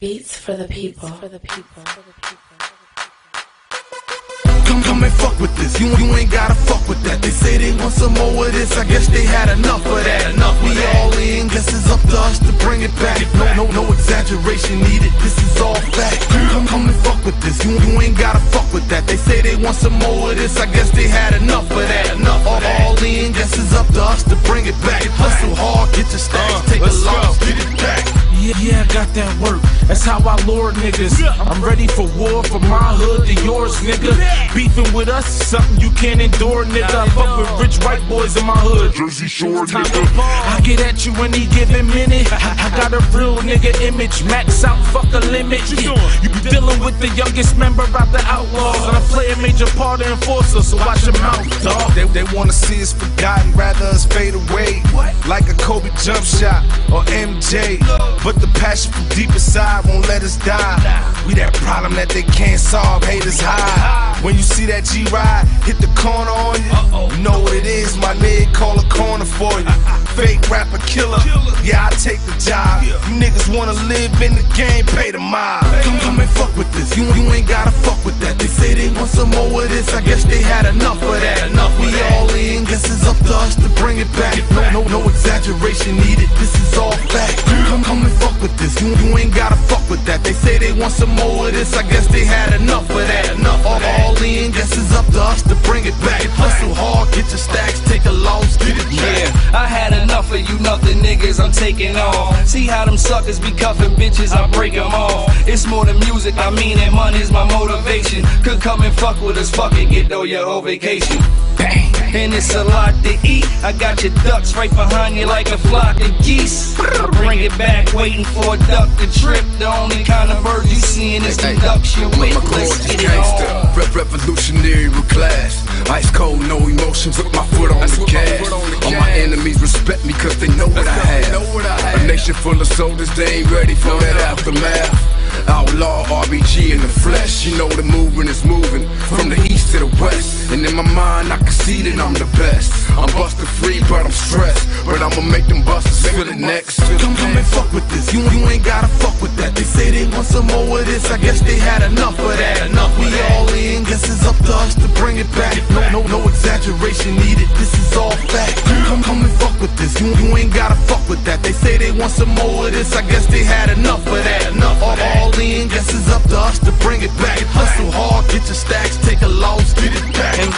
Beats for the people. For the people. Come, come and fuck with this. You, you ain't gotta fuck with that. They say they want some more of this. I guess they had enough of that. Enough. We all in. Guess it's up to us to bring it back. No, no, no exaggeration needed. This is all fact. Come, come and fuck with this. You, you ain't gotta fuck with that. They say they want some more of this. I guess they had enough of that. Enough. All, all in. That's how I lure niggas. I'm ready for war from my hood to yours, nigga. Beefing with us is something you can't endure, nigga. I fuck with rich white boys in my hood. Jersey Shore, nigga. I get at you any given minute. I, I got a real nigga image. Max out, fuck a limit. Yeah, you be dealing with the youngest member of the Outlawz. And I play a major part of enforcer, so watch your mouth, dog. They, they wanna see us forgotten, rather us fade away. Jump shot or MJ. But the passion from deep inside won't let us die. We that problem that they can't solve, haters hide. When you see that G ride hit the corner on you, you know what it is, my nigga. Call a corner for you. Fake rapper killer, yeah, I take the job. You niggas wanna live in the game, pay the mob. Come, come and fuck with this. You, you ain't gotta fuck with that. They say they want some more of this. I guess they had enough of that. Us to bring it back. No, no, no exaggeration needed. This is all fact. Come, come and fuck with this. You, you ain't gotta fuck with that. They say they want some more of this. I guess they had enough of that. Enough. Niggas, I'm taking off. See how them suckers be cuffing bitches, I break them off. It's more than music, I mean it, money's my motivation. Could come and fuck with us, fuck it, get though your whole vacation. Bang. And it's a lot to eat. I got your ducks right behind you like a flock of geese. Back, waiting for a duck to trip. The only kind of bird you seeing is the ducks you with. My gorgeous get gangster, on. rep revolutionary with class. Ice cold, no emotions, with my foot on the gas. All my enemies respect me cause they know what I have. A nation full of soldiers, they ain't ready for that aftermath. Outlaw RBG in the flesh, you know the movement is moving from the east to the west. And in my mind, I can see that I'm the best. I'm busted free, but I'm stressed. But I'ma make them busters feel it next. Come, come and fuck with this. You, you ain't gotta fuck with that. They say they want some more of this. I guess they had enough of that. Enough. We all in. Guess it's up to us to bring it back. No, no, no exaggeration needed. This is all fact. Come, come and fuck with this. You, you ain't gotta fuck with that. They say they want some more of this. I guess they had enough of that. Enough. All, all in. Guess it's up to us to bring it back. Hustle hard, get your stacks, take a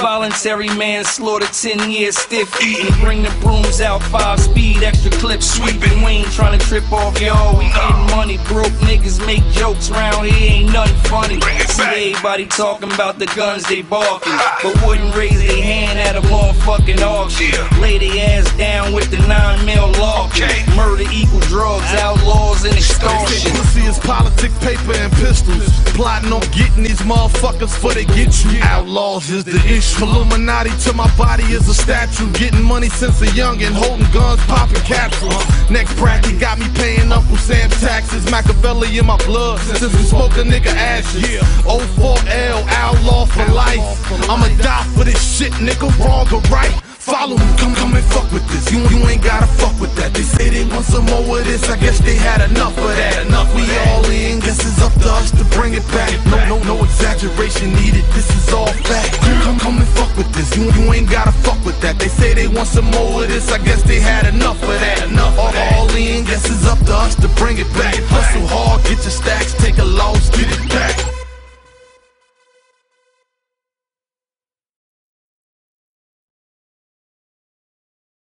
Involuntary manslaughter, 10 years stiff eating. Bring the brooms out, five speed, extra clip sweeping. We ain't trying to trip off y'all. We getting money, broke niggas make jokes round here, ain't nothing funny. See everybody talking about the guns they barking, but wouldn't raise their hand at a long fucking auction. Lay their ass down with the 9 mil law. Murder equal drugs, outlaws, and extortion. See is politics, paper, and pistols. Plotting on getting these motherfuckers before they get you. Outlawz is the issue. Illuminati to my body is a statue. Getting money since a youngin', holding guns, popping capsules. Next bracket got me paying Uncle Sam taxes. Machiavelli in my blood since we spoke a nigga ashes. 04L, outlaw for life. I'ma die for this shit, nigga, wrong or right. Follow me, come, come and fuck with this. You, you ain't gotta fuck with that. They say they want some more of this. I guess they had enough of that. Enough. We all in. Guess it's up to us to bring it back. No, no, no exaggeration needed. This is all fact. Come, come and fuck with this. You, you ain't gotta fuck with that. They say they want some more of this. I guess they had enough of that. Enough. All, all in. Guess it's up to us to bring it back. Hustle hard, get your stacks,